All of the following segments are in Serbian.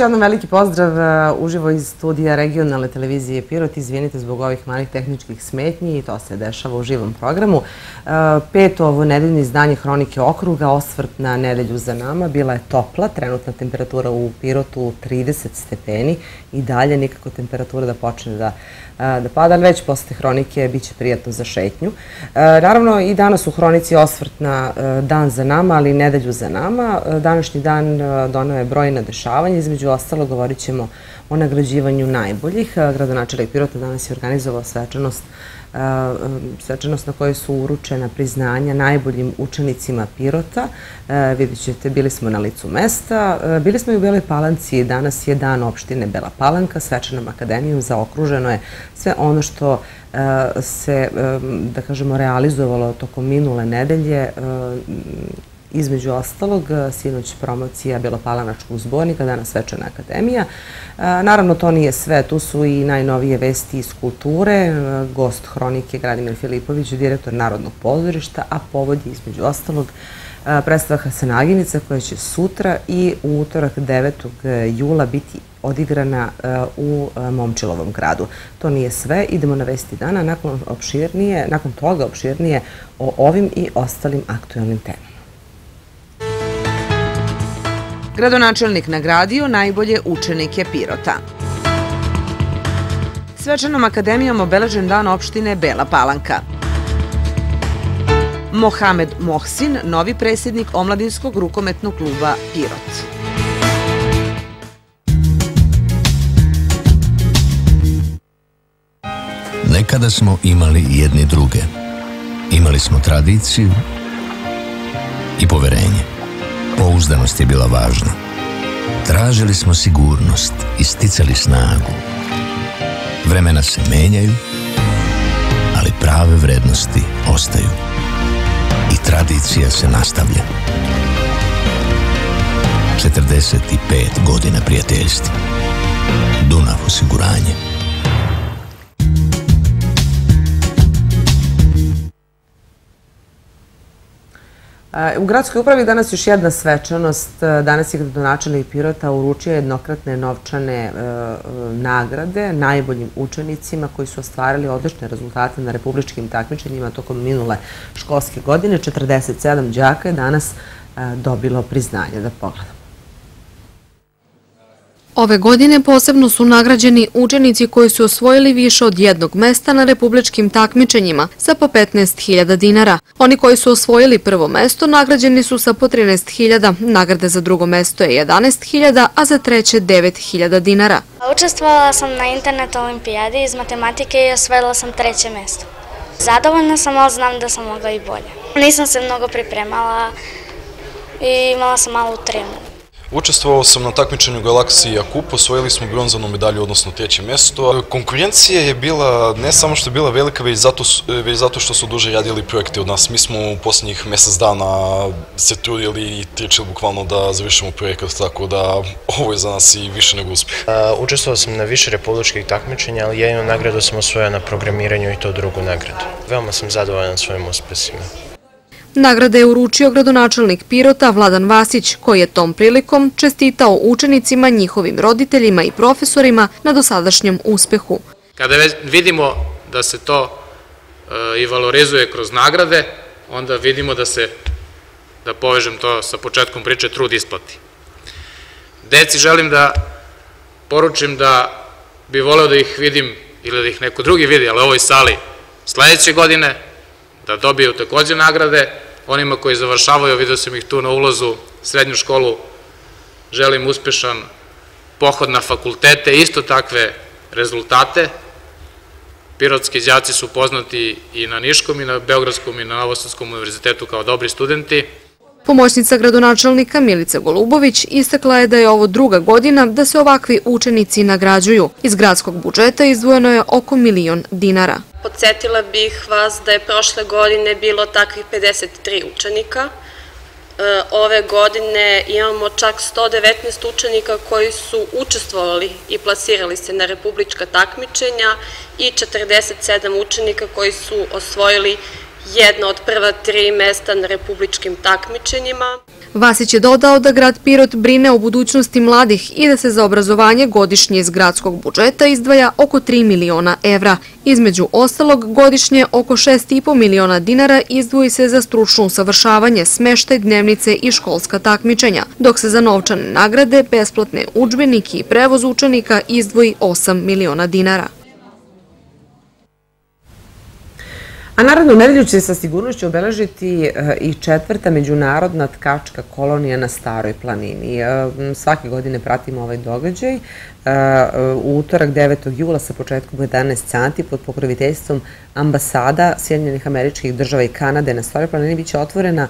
jednom veliki pozdrav uh, uživo iz studija regionalne televizije Pirot. Izvinite zbog ovih malih tehničkih smetnji i to se dešava u živom programu. Uh, peto ovo nedeljno izdanje Hronike okruga, osvrt na nedelju za nama. Bila je topla, trenutna temperatura u Pirotu 30 stepeni i dalje nikako temperatura da počne da da pada, ali već posle hronike bit će prijatno za šetnju. Naravno, i danas u hronici osvrt na dan za nama, ali i nedelju za nama. Današnji dan donao je brojna dešavanja, između ostalo govorit ćemo o nagrađivanju najboljih. Gradonačelnik Pirota danas je organizovao svečanost svečanost na kojoj su uručena priznanja najboljim učenicima Pirota. Vidjet ćete, bili smo na licu mesta. Bili smo i u Beloj Palanci. Danas je dan opštine Bela Palanka. Svečanom akademijom zaokruženo je sve ono što se, da kažemo, realizovalo tokom minule nedelje Između ostalog, sinoć promocija Belopalanačkog zbornika, danas Svečana akademija. Naravno, to nije sve. Tu su i najnovije vesti iz kulture, gost hronike Gradimir Filipović, direktor Narodnog pozorišta, a povod je između ostalog predstava Hasenaginica koja će sutra i u utorak 9. jula biti odigrana u Momčilovom gradu. To nije sve. Idemo na vesti dana. Nakon, nakon toga opširnije o ovim i ostalim aktualnim temama. Gradonačelnik nagradio najbolje učenike Pirota. Svečanom akademijom obeležen dan opštine Bela Palanka. Mohamed Mohsin, novi predsjednik Omladinskog rukometnog kluba Pirot. Nekada smo imali jedni druge. Imali smo tradiciju i poverenje. Pouzdanost je bila važna. Tražili smo sigurnost i sticali snagu. Vremena se menjaju, ali prave vrednosti ostaju. I tradicija se nastavlja. 45 godina prijateljstva. Dunav osiguranje. U gradskoj upravi danas još jedna svečanost. Danas je gradonačelnik Pirota uručio jednokratne novčane e, nagrade najboljim učenicima koji su ostvarili odlične rezultate na republičkim takmičenjima tokom minule školske godine. 47 džaka je danas e, dobilo priznanje. Da pogledamo. Ove godine posebno su nagrađeni učenici koji su osvojili više od jednog mesta na republičkim takmičenjima sa po 15.000 dinara. Oni koji su osvojili prvo mesto nagrađeni su sa po 13.000, nagrade za drugo mesto je 11.000, a za treće 9.000 dinara. Učestvovala sam na internet olimpijadi iz matematike i osvojila sam treće mesto. Zadovoljna sam, ali znam da sam mogla i bolje. Nisam se mnogo pripremala i imala sam malo tremu. Učestvovao sam na takmičenju Galaksiji Jakup, osvojili smo bronzanu medalju, odnosno treće mesto. Konkurencija je bila, ne samo što je bila velika, već zato, već zato što su duže radili projekte od nas. Mi smo u posljednjih mesec dana se trudili i tričili bukvalno da završimo projekat, tako da ovo je za nas i više nego uspeh. Učestvovao sam na više republičkih takmičenja, ali jedinu nagradu sam osvojio na programiranju i to drugu nagradu. Veoma sam zadovoljan svojim uspesima. Nagrade je uručio gradonačelnik Pirota Vladan Vasić, koji je tom prilikom čestitao učenicima, njihovim roditeljima i profesorima na dosadašnjem uspehu. Kada vidimo da se to e, i valorizuje kroz nagrade, onda vidimo da se, da povežem to sa početkom priče, trud isplati. Deci želim da poručim da bi voleo da ih vidim ili da ih neko drugi vidi, ali u ovoj sali sledeće godine, da dobiju takođe nagrade. Onima koji završavaju, vidio sam ih tu na ulazu srednju školu, želim uspešan pohod na fakultete, isto takve rezultate. Pirotski džaci su poznati i na Niškom i na Beogradskom i na Novosadskom univerzitetu kao dobri studenti. Pomoćnica gradonačelnika Milica Golubović istakla je da je ovo druga godina da se ovakvi učenici nagrađuju. Iz gradskog budžeta izdvojeno je oko milion dinara. Podsetila bih vas da je prošle godine bilo takvih 53 učenika. E, ove godine imamo čak 119 učenika koji su učestvovali i plasirali se na republička takmičenja i 47 učenika koji su osvojili jedno od prva tri mesta na republičkim takmičenjima. Vasić je dodao da grad Pirot brine o budućnosti mladih i da se za obrazovanje godišnje iz gradskog budžeta izdvaja oko 3 miliona evra. Između ostalog, godišnje oko 6,5 miliona dinara izdvoji se za stručno usavršavanje, smeštaj dnevnice i školska takmičenja, dok se za novčane nagrade, besplatne učbenike i prevoz učenika izdvoji 8 miliona dinara. A naravno, nedelju će sa sigurnošću obeležiti e, i četvrta međunarodna tkačka kolonija na Staroj planini. E, svake godine pratimo ovaj događaj. E, u utorak 9. jula sa početkom 11 sati pod pokroviteljstvom ambasada Sjedinjenih američkih država i Kanade na Staroj planini biće otvorena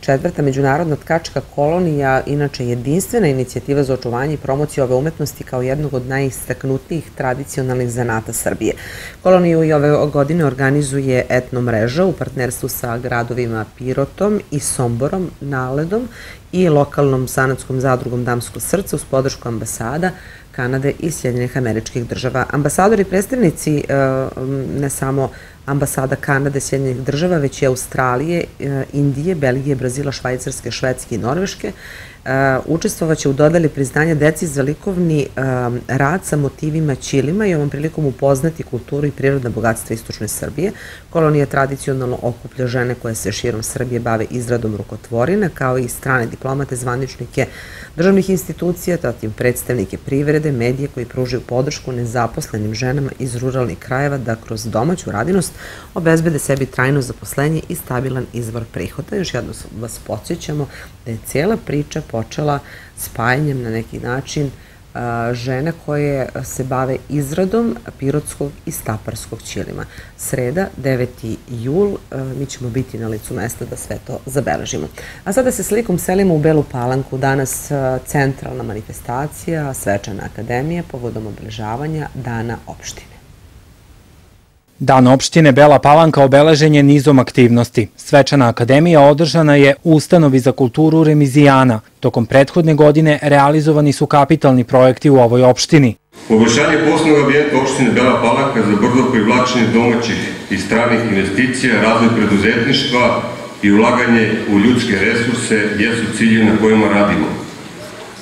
četvrta međunarodna tkačka kolonija, inače jedinstvena inicijativa za očuvanje i promociju ove umetnosti kao jednog od najistaknutijih tradicionalnih zanata Srbije. Koloniju i ove godine organizuje etno mreža u partnerstvu sa gradovima Pirotom i Somborom, Naledom i lokalnom sanatskom zadrugom Damsko srce uz podršku ambasada Kanade i Sjedinjenih američkih država. Ambasadori predstavnici e, ne samo ambasada Kanade, Sjedinjenih država, već i Australije, e, Indije, Belgije, Brazila, Švajcarske, Švedske i Norveške učestvovaće u dodali priznanja deci za likovni rad sa motivima ćilima i ovom prilikom upoznati kulturu i prirodna bogatstva Istočne Srbije. Kolonija tradicionalno okuplja žene koje se širom Srbije bave izradom rukotvorina, kao i strane diplomate, zvaničnike državnih institucija, tatim predstavnike privrede, medije koji pružaju podršku nezaposlenim ženama iz ruralnih krajeva da kroz domaću radinost obezbede sebi trajno zaposlenje i stabilan izvor prihoda. Još jedno vas podsjećamo da je cijela priča počela spajanjem na neki način žene koje se bave izradom pirotskog i staparskog ćilima. Sreda, 9. jul, mi ćemo biti na licu mesta da sve to zabeležimo. A sada se slikom selimo u Belu Palanku, danas centralna manifestacija, svečana akademija povodom obeležavanja Dana opštine. Dan opštine Bela Palanka obeležen je nizom aktivnosti. Svečana akademija održana je u ustanovi za kulturu Remizijana. Tokom prethodne godine realizovani su kapitalni projekti u ovoj opštini. Poboljšanje poslovnog ambijenta opštine Bela Palanka za brzo privlačenje domaćih i stranih investicija, razvoj preduzetništva i ulaganje u ljudske resurse jesu cilje na kojima radimo.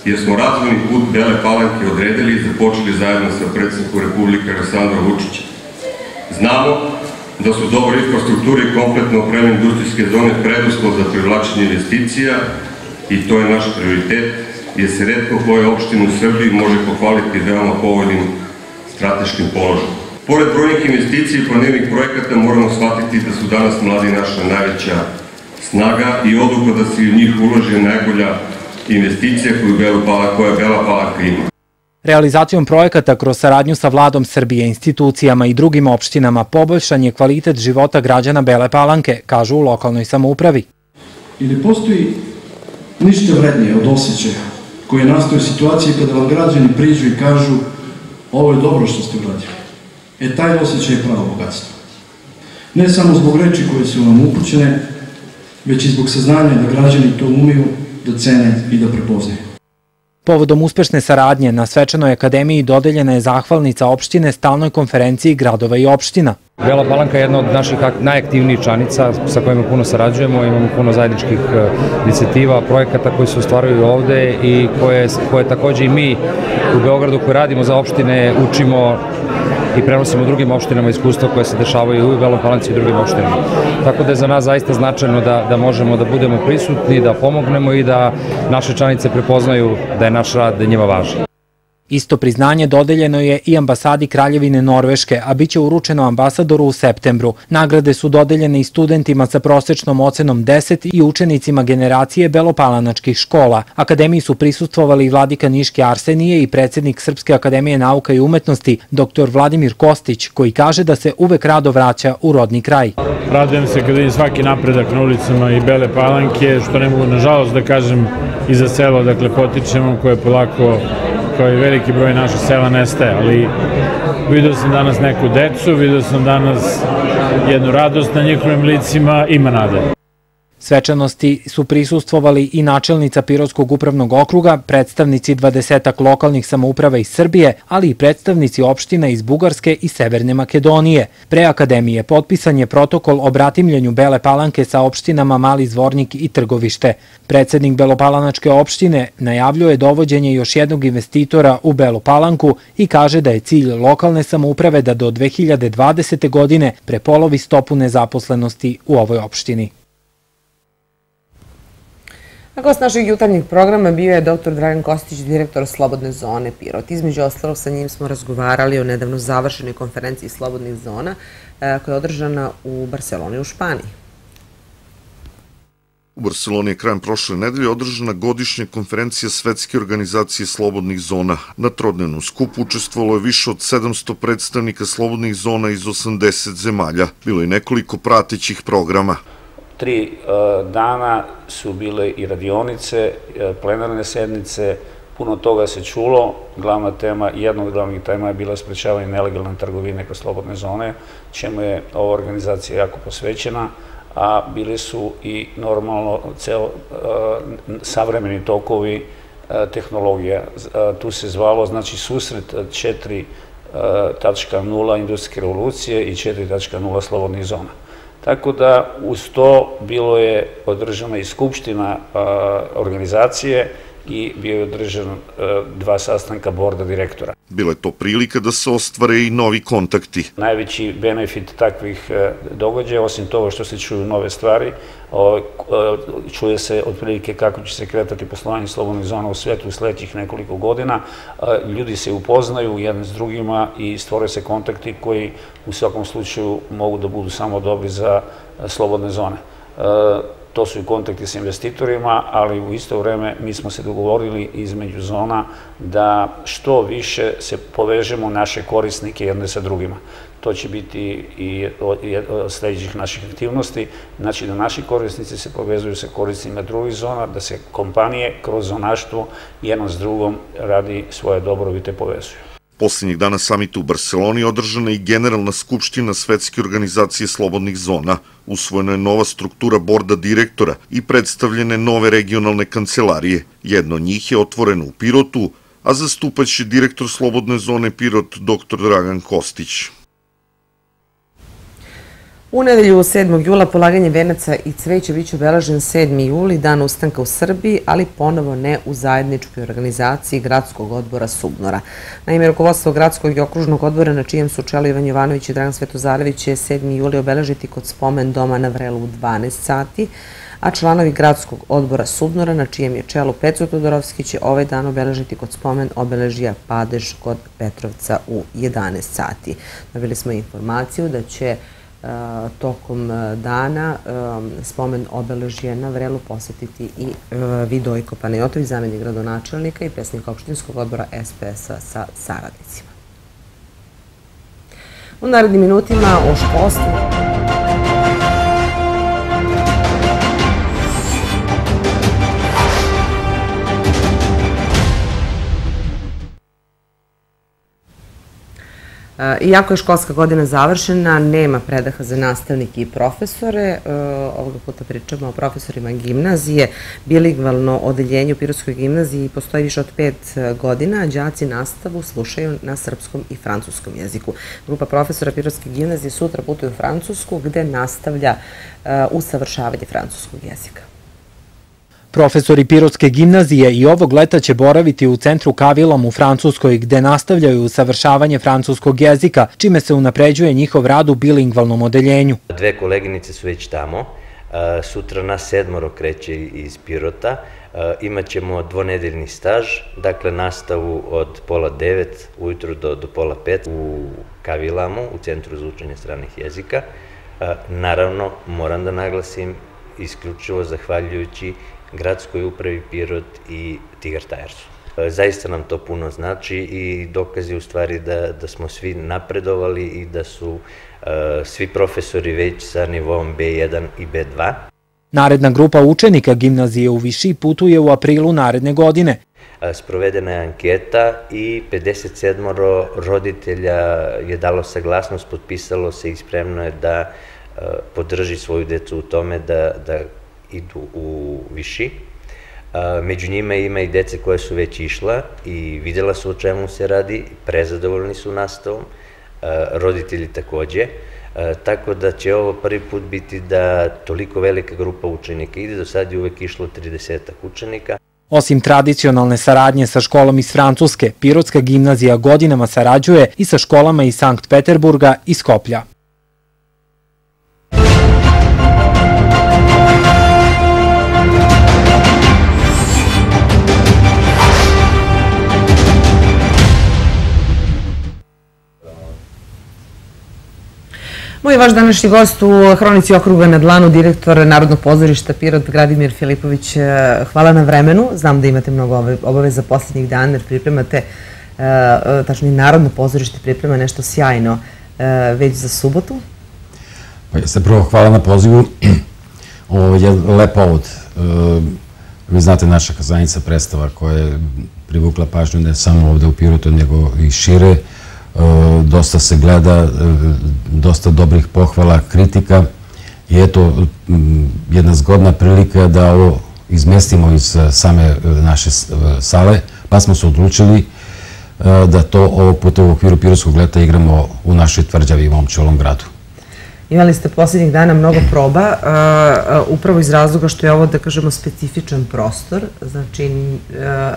Jer smo razvojni put Bele Palanke odredili i započeli zajedno sa predsjednikom Republike Aleksandra Vučića. Znamo da su dobre infrastrukture i kompletno opremljene industrijske zone preduslov za privlačenje investicija i to je naš prioritet, jer se redko koja opština u Srbiji može pohvaliti veoma povoljnim strateškim položom. Pored brojnih investicija i planiranih projekata moramo shvatiti da su danas mladi naša najveća snaga i odluka da se u njih ulože najbolja investicija koju Bela Bela Palanka ima. Realizacijom projekata kroz saradnju sa vladom Srbije, institucijama i drugim opštinama poboljšan je kvalitet života građana Bele Palanke, kažu u lokalnoj samoupravi. I ne postoji ništa vrednije od osjećaja koje nastoje situaciji kada vam građani priđu i kažu ovo je dobro što ste uradili. E taj osjećaj je pravo bogatstvo. Ne samo zbog reči koje su vam upućene, već i zbog saznanja da građani to umiju, da cene i da prepoznaju. Povodom uspešne saradnje na Svečanoj akademiji dodeljena je zahvalnica opštine stalnoj konferenciji gradova i opština. Bela Palanka je jedna od naših najaktivnijih članica sa kojima puno sarađujemo, imamo puno zajedničkih e, inicijativa, projekata koji se ostvaruju ovde i koje, koje takođe i mi u Beogradu koji radimo za opštine učimo i prenosimo drugim opštinama iskustva koje se dešavaju u Belom Palanci i drugim opštinama. Tako da je za nas zaista značajno da, da možemo da budemo prisutni, da pomognemo i da naše članice prepoznaju da je naš rad njima važan. Isto priznanje dodeljeno je i ambasadi Kraljevine Norveške, a bit će uručeno ambasadoru u septembru. Nagrade su dodeljene i studentima sa prosečnom ocenom 10 i učenicima generacije belopalanačkih škola. Akademiji su prisustvovali i vladika Niške Arsenije i predsednik Srpske akademije nauka i umetnosti, dr. Vladimir Kostić, koji kaže da se uvek rado vraća u rodni kraj. Radujem se kada vidim svaki napredak na ulicama i Bele Palanke, što ne mogu nažalost da kažem i za selo, dakle potičemo koje polako kao i veliki broj naša sela nestaje, ali vidio sam danas neku decu, vidio sam danas jednu radost na njihovim licima, ima nade. Svečanosti su prisustvovali i načelnica Pirotskog upravnog okruga, predstavnici 20 lokalnih samouprava iz Srbije, ali i predstavnici opština iz Bugarske i Severne Makedonije. Pre Akademije potpisan je protokol o bratimljenju Bele Palanke sa opštinama Mali Zvornik i Trgovište. Predsednik Belopalanačke opštine najavljuje dovođenje još jednog investitora u Belu Palanku i kaže da je cilj lokalne samouprave da do 2020. godine prepolovi stopu nezaposlenosti u ovoj opštini. A gost našeg jutarnjeg programa bio je dr. Dragan Kostić, direktor Slobodne zone Pirot. Između ostalog sa njim smo razgovarali o nedavno završenoj konferenciji Slobodnih zona e, koja je održana u Barceloni u Španiji. U Barceloni je krajem prošle nedelje održana godišnja konferencija Svetske organizacije slobodnih zona. Na trodnevnom skupu učestvovalo je više od 700 predstavnika slobodnih zona iz 80 zemalja. Bilo je nekoliko pratećih programa. Tri e, dana su bile i radionice, e, plenarne sednice, puno toga se čulo. Glavna tema, jedna od glavnih tema je bila sprečavanje nelegalne trgovine kroz slobodne zone, čemu je ova organizacija jako posvećena, a bili su i normalno ceo e, savremeni tokovi tehnologija. Tu se zvalo, znači, susret 4.0 industrijske revolucije i 4.0 slobodnih zona. Tako da uz to bilo je održana i skupština organizacije i bio je održan dva sastanka borda direktora. Bila je to prilika da se ostvare i novi kontakti. Najveći benefit takvih e, događaja, osim toga što se čuju nove stvari, e, čuje se otprilike kako će se kretati poslovanje slobodnih zona u svetu u sledećih nekoliko godina. E, ljudi se upoznaju jedan s drugima i stvore se kontakti koji u svakom slučaju mogu da budu samo dobri za slobodne zone to su i kontakti sa investitorima, ali u isto vreme mi smo se dogovorili između zona da što više se povežemo naše korisnike jedne sa drugima. To će biti i od sledećih naših aktivnosti, znači da naši korisnici se povezuju sa korisnicima drugih zona, da se kompanije kroz zonaštvo jedno s drugom radi svoje dobrobite povezuju. Poslednjih dana samita u Barceloni održana i Generalna skupština Svetske organizacije slobodnih zona. Usvojena je nova struktura borda direktora i predstavljene nove regionalne kancelarije. Jedno od njih je otvoreno u Pirotu, a zastupaće direktor Slobodne zone Pirot dr. Dragan Kostić. U nedelju 7. jula polaganje venaca i cveća biće obelažen 7. juli, dan ustanka u Srbiji, ali ponovo ne u zajedničkoj organizaciji Gradskog odbora Subnora. Naime, rukovodstvo Gradskog i okružnog odbora na čijem su čelo Ivan Jovanović i Dragan Svetozarević će 7. juli obeležiti kod spomen doma na Vrelu u 12 sati, a članovi Gradskog odbora Subnora, na čijem je čelu Petro Todorovski, će ovaj dan obeležiti kod spomen obeležija Padež kod Petrovca u 11 sati. Dobili smo informaciju da će tokom dana spomen obeležje na Vrelu posetiti i Vidojko Panajotović, zamenje gradonačelnika i predsjednik opštinskog odbora SPS-a sa saradnicima. U narednim minutima o školstvu Iako je školska godina završena, nema predaha za nastavnike i profesore. E, ovoga puta pričamo o profesorima gimnazije. Biligvalno odeljenje u Pirotskoj gimnaziji postoji više od pet godina, a đaci nastavu slušaju na srpskom i francuskom jeziku. Grupa profesora Pirotske gimnazije sutra putuje u Francusku gde nastavlja e, usavršavanje francuskog jezika. Profesori Pirotske gimnazije i ovog leta će boraviti u centru Kavilom u Francuskoj gde nastavljaju usavršavanje francuskog jezika, čime se unapređuje njihov rad u bilingvalnom odeljenju. Dve koleginice su već tamo, sutra nas sedmoro kreće iz Pirota, imaćemo dvonedeljni staž, dakle nastavu od pola devet ujutru do, do pola pet u Kavilamu, u Centru za učenje stranih jezika. Naravno, moram da naglasim, isključivo zahvaljujući gradskoj upravi Pirot i Tigar Tajersu. E, zaista nam to puno znači i dokazi u stvari da, da smo svi napredovali i da su uh, svi profesori već sa nivom B1 i B2. Naredna grupa učenika gimnazije u Viši putuje u aprilu naredne godine. E, sprovedena je anketa i 57 roditelja je dalo saglasnost, potpisalo se i spremno je da podrži svoju decu u tome da, da idu u viši. Među njima ima i dece koje su već išla i videla su o čemu se radi, prezadovoljni su nastavom, roditelji takođe, tako da će ovo prvi put biti da toliko velika grupa učenika ide, do sad je uvek išlo 30 učenika. Osim tradicionalne saradnje sa školom iz Francuske, Pirotska gimnazija godinama sarađuje i sa školama iz Sankt Peterburga i Skoplja. Moj vaš današnji gost u Hronici okruga na dlanu, direktor Narodnog pozorišta Pirot, Gradimir Filipović. E, hvala na vremenu. Znam da imate mnogo obaveza posljednjih dana jer pripremate, e, e, tačnije Narodno pozorište priprema nešto sjajno već za subotu. Pa se prvo hvala na pozivu. Ovo je lep povod. Vi znate naša kazanica predstava koja je privukla pažnju ne samo ovde u Pirotu, nego i šire. E, dosta se gleda, e, dosta dobrih pohvala, kritika i eto, jedna zgodna prilika da ovo izmestimo iz e, same naše sale, pa smo se odlučili da to ovog puta u okviru Pirotskog leta igramo u našoj tvrđavi i Momčelom gradu. Imali ste posljednjih dana mnogo proba, upravo iz razloga što je ovo, da kažemo, specifičan prostor. Znači,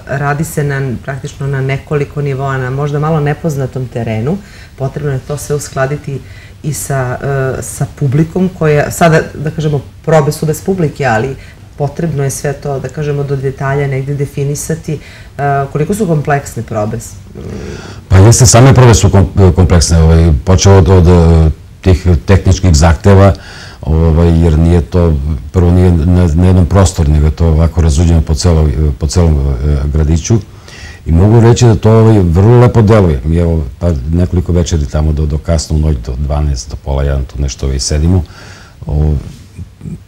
radi se na, praktično na nekoliko nivoa, na možda malo nepoznatom terenu. Potrebno je to sve uskladiti i sa, sa publikom koja, sada, da kažemo, probe su bez publike, ali potrebno je sve to, da kažemo, do detalja negde definisati. Koliko su kompleksne probe? Pa jeste, same probe su kompleksne. Ovaj, počeo od, od tih tehničkih zahteva, ovaj, jer nije to, prvo nije na, jednom prostor, nego je to ovako razuđeno po, celo, po celom e, gradiću. I mogu reći da to ovaj, vrlo lepo deluje. Mi evo pa, nekoliko večeri tamo do, do kasno noć, do 12, do pola 1, tu nešto ovaj, sedimo. O,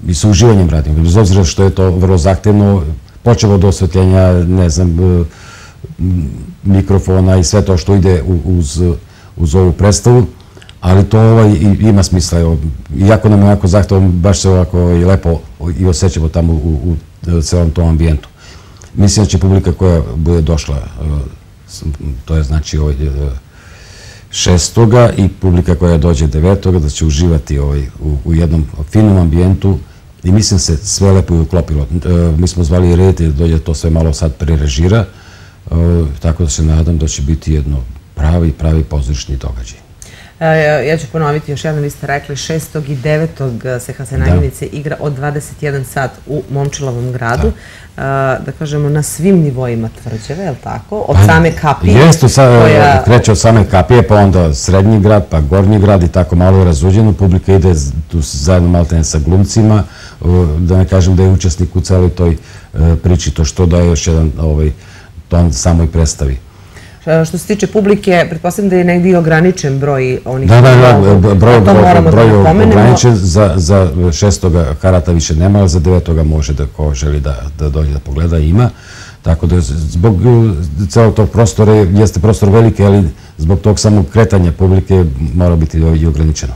I sa uživanjem radimo. Bez obzira što je to vrlo zahtevno, počevo od osvetljenja, ne znam, e, mikrofona i sve to što ide uz, uz ovu predstavu ali to ovaj, ima smisla. Evo, iako nam onako zahtjevo, baš se ovako i lepo i osjećamo tamo u, u celom tom ambijentu. Mislim da će publika koja bude došla, e, to je znači ovaj, e, šestoga i publika koja dođe devetoga, da će uživati ovaj, u, u jednom finom ambijentu i mislim se sve lepo je uklopilo. E, mi smo zvali reditelj da dođe to sve malo sad prerežira, tako da se nadam da će biti jedno pravi, pravi pozorišni događaj. E, ja ću ponoviti još jedno, vi ste rekli 6. i 9. se Hasenaginice igra od 21 sat u Momčilovom gradu. Da. da kažemo, na svim nivoima tvrđeve, je li tako? Od pa, same kapije. Jeste, kreće od same kapije, pa onda srednji grad, pa gornji grad i tako malo je razuđeno. Publika ide tu zajedno maltene sa glumcima, da ne kažem da je učesnik u celoj toj e, priči, to što da je još jedan ovaj, ton samoj predstavi. Što se tiče publike, pretpostavljam da je negdje i ograničen broj onih... Da, da, da, broj, broj, broj da ograničen, za, za šestoga karata više nema, za devetoga može da ko želi da, da dođe da pogleda ima. Tako da zbog celog tog prostora, jeste prostor velike, ali zbog tog samog kretanja publike mora biti i ograničeno.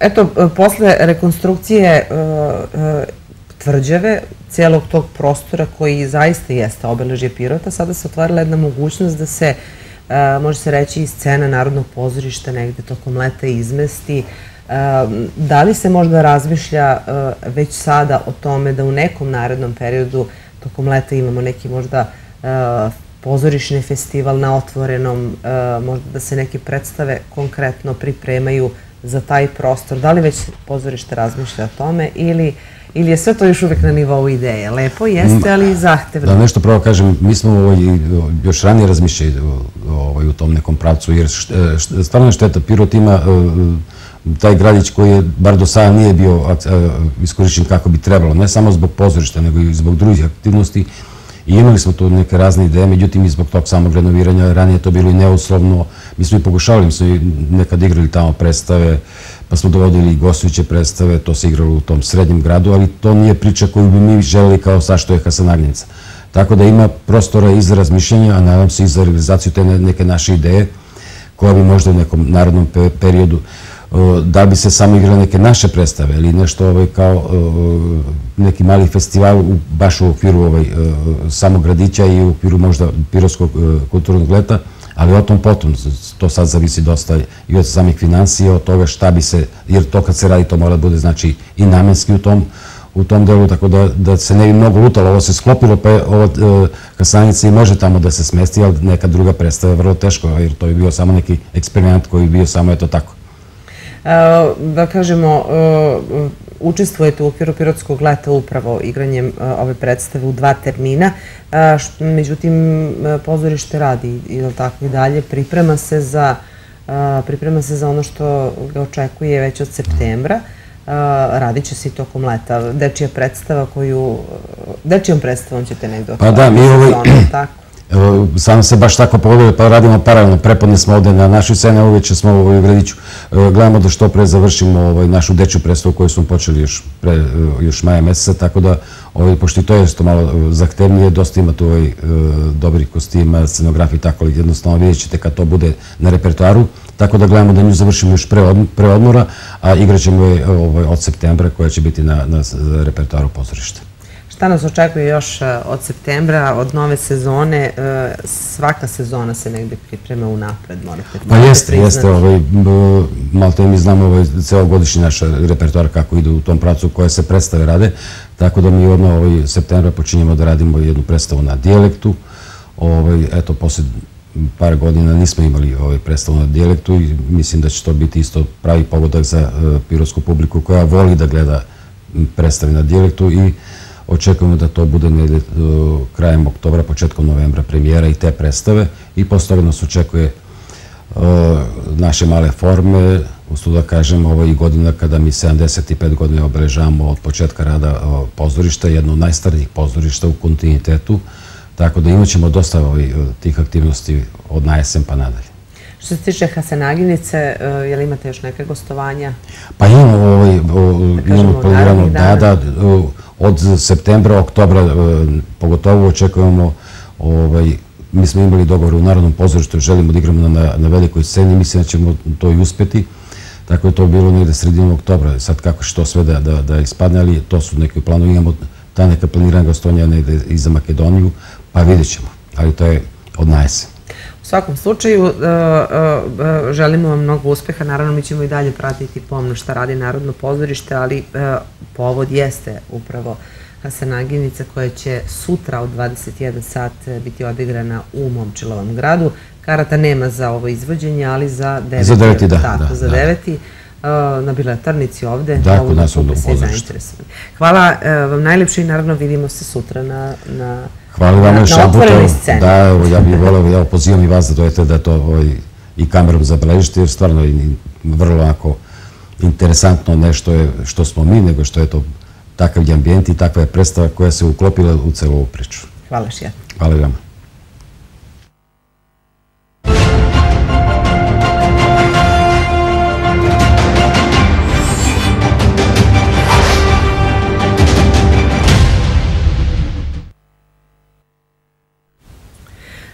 Eto, posle rekonstrukcije tvrđave, cijelog tog prostora koji zaista jeste obeležje Pirota, sada se otvarila jedna mogućnost da se, e, može se reći, i scena Narodnog pozorišta negde tokom leta izmesti. E, da li se možda razmišlja e, već sada o tome da u nekom narednom periodu tokom leta imamo neki možda pozorišni festival na otvorenom, možda da se neke predstave konkretno pripremaju za taj prostor. Da li već pozorište razmišlja o tome ili Ili je sve to još uvek na nivou ideje? Lepo jeste, ali zahtevno. Da nešto pravo kažem, mi smo ovaj, još ranije razmišljali ovaj, u tom nekom pravcu, jer stvarno je šteta, Pirot ima e, taj gradić koji je, bar do sada nije bio e, iskorišćen kako bi trebalo, ne samo zbog pozorišta, nego i zbog drugih aktivnosti. I imali smo tu neke razne ideje, međutim i zbog tog samog renoviranja, ranije to bilo i neuslovno. Mi smo i pokušavali, mi smo i nekad igrali tamo predstave, pa smo dovodili i gostujuće predstave, to se igralo u tom srednjem gradu, ali to nije priča koju bi mi želeli kao sa što je Hasanagnica. Tako da ima prostora i za razmišljanje, a nadam se i za realizaciju te neke naše ideje, koja bi možda u nekom narodnom periodu da bi se samo igrale neke naše predstave ili nešto ovaj, kao neki mali festival baš u okviru ovaj, samog gradića i u okviru možda Pirovskog kulturnog leta, ali o tom potom, to sad zavisi dosta i od samih financija, od toga šta bi se, jer to kad se radi to mora da bude znači i namenski u tom u tom delu, tako da, da se ne bi mnogo lutalo. Ovo se sklopilo, pa je ovo e, kasanica i može tamo da se smesti, ali neka druga predstava je vrlo teško, jer to je bio samo neki eksperiment koji je bio samo eto tako. Da kažemo, e, učestvujete u okviru Pirotskog leta upravo igranjem ove predstave u dva termina, međutim pozorište radi i tako i dalje, priprema se za priprema se za ono što ga očekuje već od septembra. Radit će se i tokom leta. Dečija predstava koju, dečijom predstavom ćete negdje Pa da, mi ovaj, Evo, sam se baš tako pogodio, pa radimo paralelno, prepodne smo ovde na našoj sceni, a smo u gradiću. Gledamo da što pre završimo ovaj, našu dečju predstavu koju smo počeli još, pre, još maja meseca, tako da, ovaj, pošto i to je što malo zahtevnije, dosta ima tu ovaj, dobrih kostima, scenografije i tako, ali jednostavno vidjet ćete kad to bude na repertoaru, tako da gledamo da nju završimo još pre, odmora, a igraćemo je ovaj, od septembra koja će biti na, na repertoaru pozorišta. Šta nas očekuje još e, od septembra, od nove sezone? E, svaka sezona se negde priprema u napred, morate Pa jeste, jeste. Ovaj, malo te mi znamo ovaj, celogodišnji naš repertoar kako ide u tom pracu koje se predstave rade, tako da mi odmah ovaj, septembra počinjemo da radimo jednu predstavu na dijalektu. Ovaj, eto, posle par godina nismo imali ovaj predstavu na dijalektu i mislim da će to biti isto pravi pogodak za uh, pirovsku publiku koja voli da gleda predstave na dijalektu i očekujemo da to bude negde krajem oktobra, početkom novembra premijera i te predstave. I posle nas očekuje naše male forme, usto da kažem, ovo je godina kada mi 75 godine obeležavamo od početka rada pozorišta, jedno od najstarijih pozorišta u kontinuitetu, tako da imat ćemo dosta ovaj, tih aktivnosti od najesen pa nadalje. Što se tiče Hasenaginice, e, je li imate još neke gostovanja? Pa imamo, ovaj, imamo planirano, da, da, od septembra, oktobra, e, pogotovo očekujemo, ovaj, mi smo imali dogovor u Narodnom pozorištu, želimo da igramo na, na velikoj sceni, mislim da ćemo to i uspeti, tako je to bilo negde sredinom oktobra, sad kako što sve da, da, da ispadne, ali to su neki planovi, imamo ta neka planirana gostovanja negde i za Makedoniju, pa vidjet ćemo, ali to je od najese. U svakom slučaju, e, e, želimo vam mnogo uspeha. Naravno, mi ćemo i dalje pratiti pomno šta radi Narodno pozorište, ali e, povod jeste upravo Hasenaginica koja će sutra od 21 sat biti odigrana u Momčilovom gradu. Karata nema za ovo izvođenje, ali za deveti. Za deveti, da. Tako, za deveti na bilatarnici ovde. Da, kod nas pozorište. Hvala vam najlepše i naravno vidimo se sutra na, na Hvala vam još jedan Da, evo, ja bih volio, evo, pozivam i vas da dojete da to ovaj, i kamerom zabeležite, jer stvarno je vrlo onako interesantno nešto je što smo mi, nego što je to takav je ambijent i takva je predstava koja se uklopila u celu ovu priču. Hvala še. Hvala vam.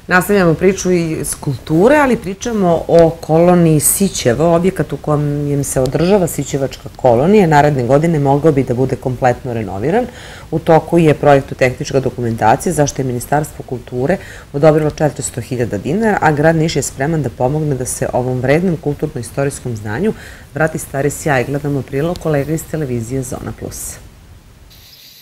Nastavljamo priču iz kulture, ali pričamo o koloniji Sićevo, objekat u kojem se održava Sićevačka kolonija. Naredne godine mogao bi da bude kompletno renoviran. U toku je projektu tehnička dokumentacija, zašto je Ministarstvo kulture odobrilo 400.000 dinara, a grad Niš je spreman da pomogne da se ovom vrednom kulturno-istorijskom znanju vrati stari sjaj. Gledamo prilog kolega iz televizije Zona Plus.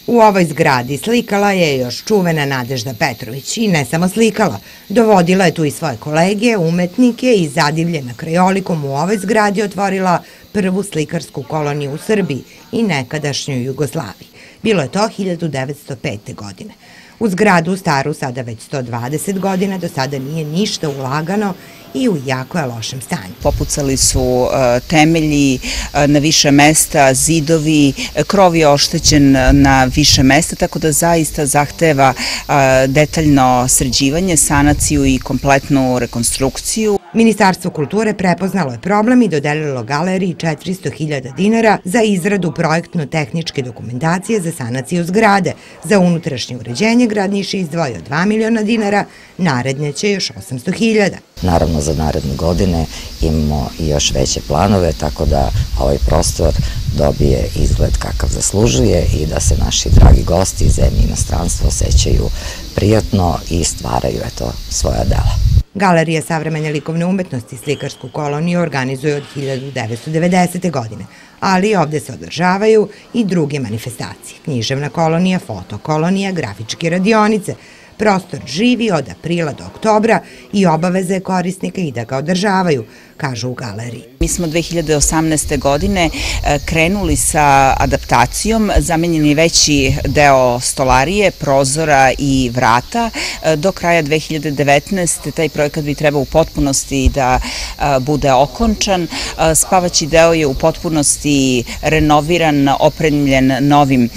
U ovoj zgradi slikala je još čuvena Nadežda Petrović i ne samo slikala, dovodila je tu i svoje kolege, umetnike i zadivljena krajolikom u ovoj zgradi otvorila prvu slikarsku koloniju u Srbiji i nekadašnjoj Jugoslaviji. Bilo je to 1905. godine. U zgradu staru sada već 120 godina do sada nije ništa ulagano i u jako je lošem stanju. Popucali su e, temelji e, na više mesta, zidovi, krov je oštećen na više mesta, tako da zaista zahteva e, detaljno sređivanje, sanaciju i kompletnu rekonstrukciju. Ministarstvo kulture prepoznalo je problem i dodelilo galeriji 400.000 dinara za izradu projektno-tehničke dokumentacije za sanaciju zgrade. Za unutrašnje uređenje grad Niš je izdvojio 2 miliona dinara, naredne će još 800.000. Naravno za naredne godine imamo i još veće planove, tako da ovaj prostor dobije izgled kakav zaslužuje i da se naši dragi gosti iz zemlje i inostranstva osjećaju prijatno i stvaraju eto svoja dela. Galerija savremene likovne umetnosti slikarsku koloniju organizuje od 1990. godine, ali ovde se održavaju i druge manifestacije. Književna kolonija, fotokolonija, grafičke radionice, Prostor živi od aprila do oktobra i obaveze korisnika i da ga održavaju, kažu u galeriji. Mi smo 2018. godine e, krenuli sa adaptacijom, zamenjeni veći deo stolarije, prozora i vrata. E, do kraja 2019. taj projekat bi trebao u potpunosti da e, bude okončan. Spavaći deo je u potpunosti renoviran, opremljen novim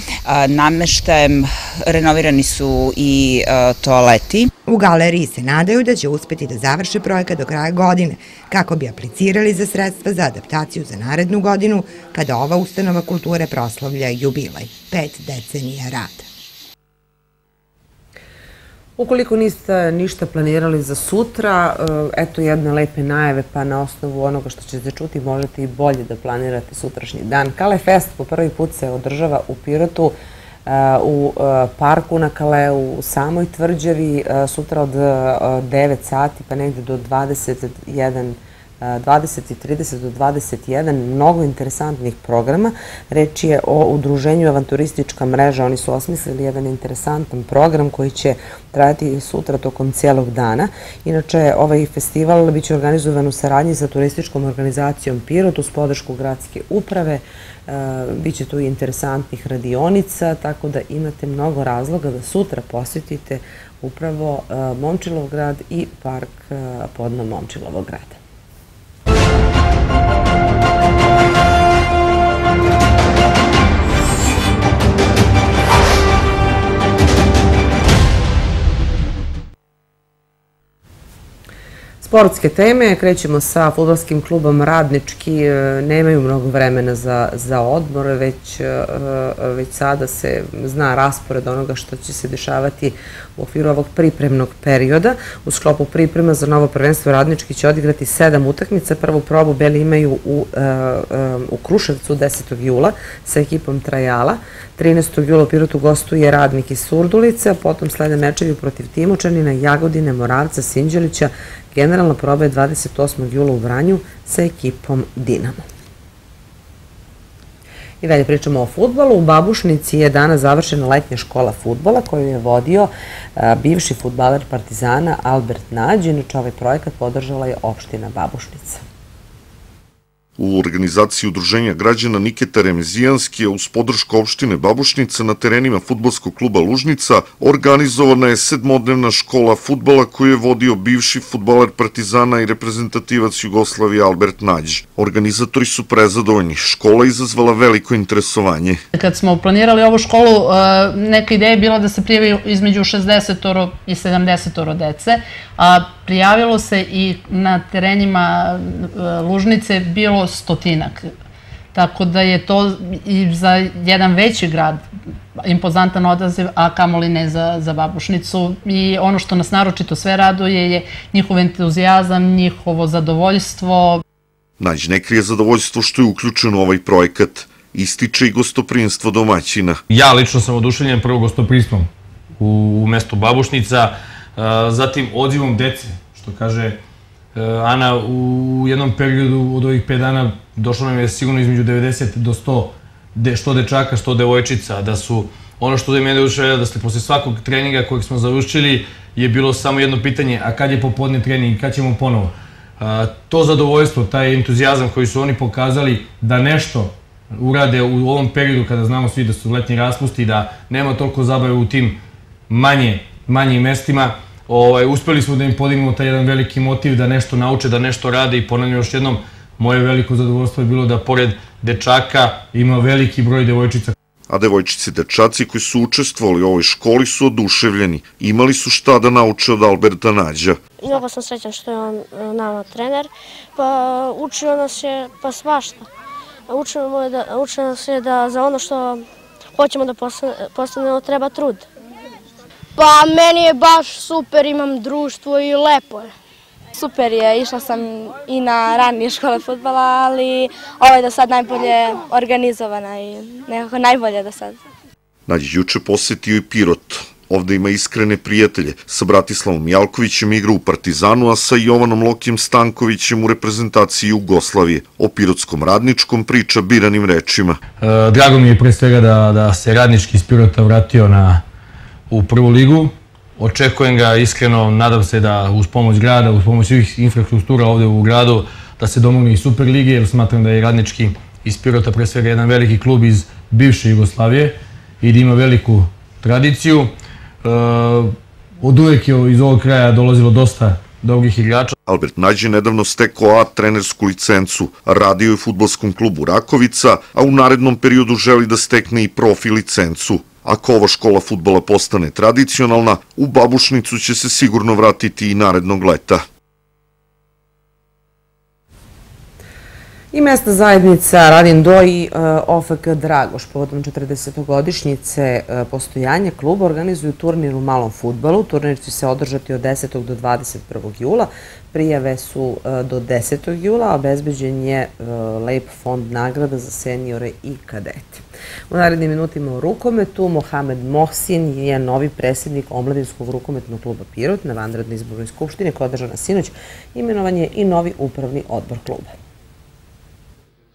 nameštajem, renovirani su i toaleti. U galeriji se nadaju da će uspeti da završe projekat do kraja godine, kako bi aplicirali za sredstva za adaptaciju za narednu godinu, kada ova ustanova kulture proslavlja jubilaj, pet decenija rada. Ukoliko niste ništa planirali za sutra, eh, eto jedne lepe najave, pa na osnovu onoga što ćete čuti možete i bolje da planirate sutrašnji dan. Kale Fest po prvi put se održava u Pirotu, u parku na Kaleu, u samoj tvrđavi, sutra od 9 sati pa negde do 21 20 i 30 do 21, mnogo interesantnih programa. Reč je o udruženju Avanturistička mreža. Oni su osmislili jedan interesantan program koji će trajati sutra tokom cijelog dana. Inače, ovaj festival biće organizovan u saradnji sa turističkom organizacijom Pirot uz podršku gradske uprave. Biće tu i interesantnih radionica, tako da imate mnogo razloga da sutra posjetite upravo Momčilov grad i park podno Momčilovog grada. Sportske teme, krećemo sa futbolskim klubom Radnički, e, nemaju mnogo vremena za, za odmor, već, e, već sada se zna raspored onoga što će se dešavati u okviru ovog pripremnog perioda. U sklopu priprema za novo prvenstvo Radnički će odigrati sedam utakmica. Prvu probu Beli imaju u, e, u Kruševcu 10. jula sa ekipom Trajala. 13. jula u Pirotu gostuje Radnik iz Surdulice, a potom slede mečevi protiv Timočanina, Jagodine, Moravca, Sinđelića, Generalna proba je 28. jula u Vranju sa ekipom Dinamo. I dalje pričamo o futbolu. U Babušnici je danas završena letnja škola futbola koju je vodio bivši futbaler Partizana Albert Nađ. Inače ovaj projekat podržala je opština Babušnica. U organizaciji udruženja građana Niketa Remezijanski uz podršku opštine Babušnica na terenima futbolskog kluba Lužnica organizovana je sedmodnevna škola futbola koju je vodio bivši futbaler Partizana i reprezentativac Jugoslavije Albert Nađ. Organizatori su prezadovoljni. Škola izazvala veliko interesovanje. Kad smo planirali ovu školu, e, neka ideja je bila da se prijavi između 60 i 70 dece, a prijavilo se i na terenima e, Lužnice bilo stotinak. Tako da je to i za jedan veći grad impozantan odaziv, a kamoli ne za, za babušnicu. I ono što nas naročito sve raduje je njihov entuzijazam, njihovo zadovoljstvo. Nađ ne krije zadovoljstvo što je uključeno u ovaj projekat. Ističe i gostoprinstvo domaćina. Ja lično sam oduševljen prvo gostoprinstvom u, u mestu Babušnica, zatim odzivom dece, što kaže E, Ana, u jednom periodu od ovih 5 dana došlo nam je sigurno između 90 do 100 de, što dečaka, što devojčica, da su ono što je mene ušelja, da ste posle svakog treninga kojeg smo završili je bilo samo jedno pitanje, a kad je popodne trening, kad ćemo ponovo? To zadovoljstvo, taj entuzijazam koji su oni pokazali da nešto urade u ovom periodu kada znamo svi da su letnji raspusti, da nema toliko zabave u tim manje, manjim mestima, ovaj, uspeli smo da im podignemo taj jedan veliki motiv da nešto nauče, da nešto rade i ponavljam još jednom, moje veliko zadovoljstvo je bilo da pored dečaka ima veliki broj devojčica. A devojčici dečaci koji su učestvovali u ovoj školi su oduševljeni. Imali su šta da nauče od Alberta Nađa. Mnogo sam srećan što je on e, nama trener, pa učio nas je pa svašta. Učio, da, učio nas je da za ono što hoćemo da postanemo treba trud. Pa meni je baš super, imam društvo i lepo je. Super je, išla sam i na ranije škole futbala, ali ovo je do sad najbolje organizovana i nekako najbolje do sad. Nađe juče posetio i Pirot. Ovde ima iskrene prijatelje. Sa Bratislavom Jalkovićem igra u Partizanu, a sa Jovanom Lokijem Stankovićem u reprezentaciji Jugoslavije. O pirotskom radničkom priča biranim rečima. E, drago mi je pre svega da, da se radnički iz Pirota vratio na, u prvu ligu. Očekujem ga iskreno, nadam se da uz pomoć grada, uz pomoć svih infrastruktura ovde u gradu, da se domogne i Super Lige, jer smatram da je radnički iz Pirota pre svega jedan veliki klub iz bivše Jugoslavije i da ima veliku tradiciju. E, od uvek je iz ovog kraja dolazilo dosta dobrih igrača. Albert Nađi nedavno stekao A trenersku licencu, radio je futbolskom klubu Rakovica, a u narednom periodu želi da stekne i profi licencu. Ako ova škola futbola postane tradicionalna, u Babušnicu će se sigurno vratiti i narednog leta. I mesta zajednica Radin Do i e, OFK Dragoš povodom 40-godišnjice e, postojanja kluba organizuju turnir u malom futbalu. Turnir će se održati od 10. do 21. jula. Prijave su e, do 10. jula, a obezbeđen je lep fond nagrada za seniore i kadete. U narednim minutima u rukometu Mohamed Mohsin je novi predsjednik Omladinskog rukometnog kluba Pirot na vanrednoj izbornoj skupštini koja je održana sinoć. Imenovan je i novi upravni odbor kluba.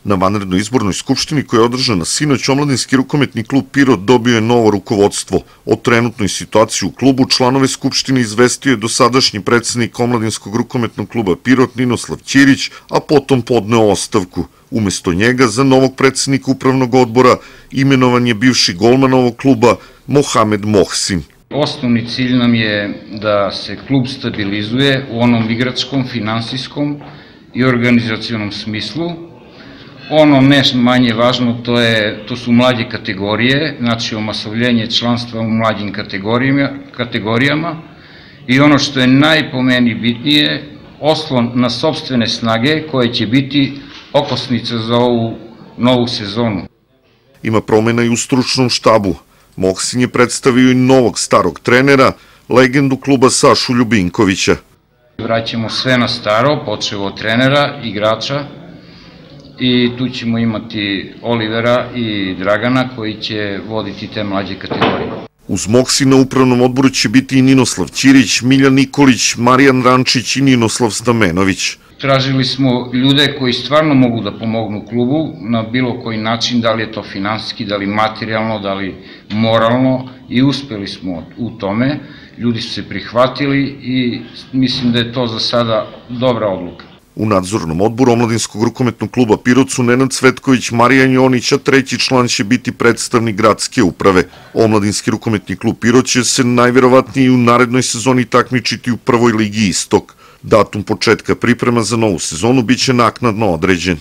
Na vanrednoj izbornoj skupštini koja je održana sinoć, omladinski rukometni klub Pirot dobio je novo rukovodstvo. O trenutnoj situaciji u klubu članove skupštine izvestio je dosadašnji predsednik omladinskog rukometnog kluba Pirot Ninoslav Ćirić, a potom podneo ostavku. Umesto njega za novog predsednika upravnog odbora imenovan je bivši golman ovog kluba Mohamed Mohsin. Osnovni cilj nam je da se klub stabilizuje u onom igračkom, finansijskom i organizacijonom smislu, Ono ne manje važno, to, je, to su mlađe kategorije, znači omasovljenje članstva u mlađim kategorijama, kategorijama i ono što je najpomeni bitnije, oslon na sobstvene snage koje će biti okosnica za ovu novu sezonu. Ima promena i u stručnom štabu. Moksin je predstavio i novog starog trenera, legendu kluba Sašu Ljubinkovića. Vraćamo sve na staro, počevo od trenera, igrača, i tu ćemo imati Olivera i Dragana koji će voditi te mlađe kategorije. Uz Moksi na upravnom odboru će biti i Ninoslav Ćirić, Miljan Nikolić, Marijan Rančić i Ninoslav Stamenović. Tražili smo ljude koji stvarno mogu da pomognu klubu na bilo koji način, da li je to finansijski, da li materijalno, da li moralno i uspeli smo u tome. Ljudi su se prihvatili i mislim da je to za sada dobra odluka. U nadzornom odboru Omladinskog rukometnog kluba Pirocu Nenad Cvetković, Marijan Jonić, a treći član će biti predstavnik gradske uprave. Omladinski rukometni klub Pirot će se najverovatnije u narednoj sezoni takmičiti u prvoj ligi Istok. Datum početka priprema za novu sezonu biće naknadno određen.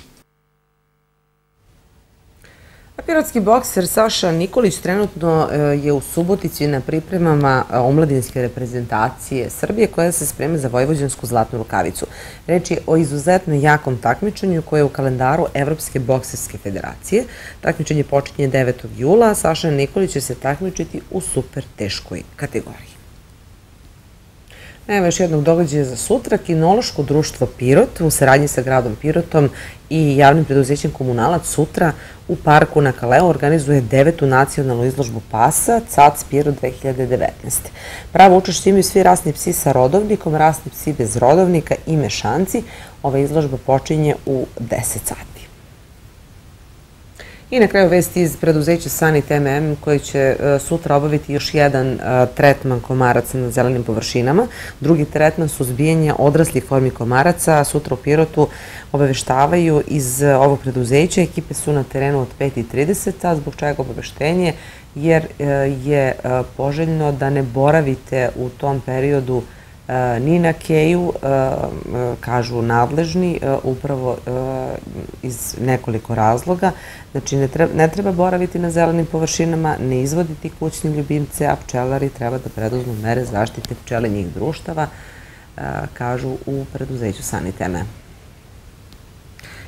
Pirotski bokser Saša Nikolić trenutno e, je u Subotici na pripremama e, omladinske reprezentacije Srbije koja se sprema za Vojvođansku zlatnu rukavicu. Reč je o izuzetno jakom takmičenju koje je u kalendaru Evropske bokserske federacije. Takmičenje počinje 9. jula, Saša Nikolić će se takmičiti u super teškoj kategoriji. Evo još jednog događaja za sutra. Kinološko društvo Pirot u saradnji sa gradom Pirotom i javnim preduzećem Komunalac sutra u parku na Kaleo organizuje devetu nacionalnu izložbu pasa CAC Pirot 2019. Pravo učešće imaju svi rasni psi sa rodovnikom, rasni psi bez rodovnika i mešanci. Ova izložba počinje u 10 sati. I na kraju vesti iz preduzeća Sanit MM koji će e, sutra obaviti još jedan e, tretman komaraca na zelenim površinama. Drugi tretman su zbijanja odraslih formi komaraca. Sutra u Pirotu obaveštavaju iz e, ovog preduzeća. Ekipe su na terenu od 5.30, a zbog čega obaveštenje? Jer je poželjno da ne boravite u tom periodu ni na Keju, kažu nadležni, upravo iz nekoliko razloga. Znači, ne treba, boraviti na zelenim površinama, ne izvoditi kućni ljubimce, a pčelari treba da preduzmu mere zaštite pčele njih društava, kažu u preduzeću Saniteme.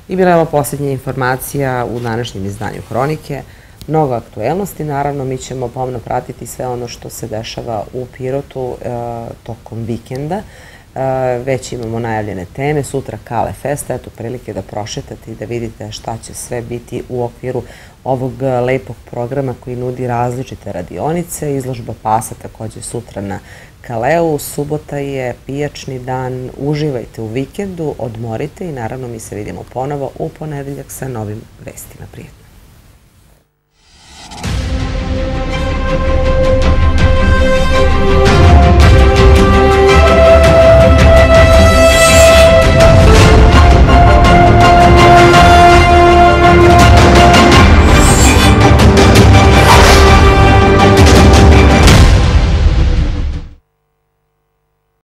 I bila je ovo posljednja informacija u današnjem izdanju Hronike mnogo aktuelnosti. Naravno, mi ćemo pomno pratiti sve ono što se dešava u Pirotu e, tokom vikenda. već imamo najavljene teme, sutra Kale Festa, eto prilike da prošetate i da vidite šta će sve biti u okviru ovog lepog programa koji nudi različite radionice, izložba pasa takođe sutra na Kaleu, subota je pijačni dan, uživajte u vikendu, odmorite i naravno mi se vidimo ponovo u ponedeljak sa novim vestima. Prijetno.